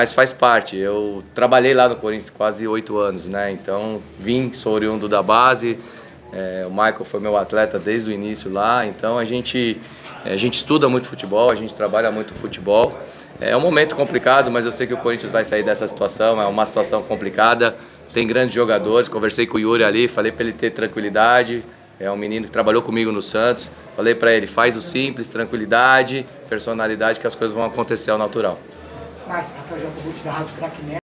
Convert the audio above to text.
Mas faz parte. Eu trabalhei lá no Corinthians quase oito anos, né? Então vim, sou oriundo da base. É, o Michael foi meu atleta desde o início lá. Então a gente, a gente estuda muito futebol, a gente trabalha muito futebol. É um momento complicado, mas eu sei que o Corinthians vai sair dessa situação. É uma situação complicada. Tem grandes jogadores. Conversei com o Yuri ali, falei para ele ter tranquilidade. É um menino que trabalhou comigo no Santos. Falei para ele, faz o simples, tranquilidade, personalidade, que as coisas vão acontecer ao natural. Márcio, Rafael Jacobucci da Rádio Crack Neto.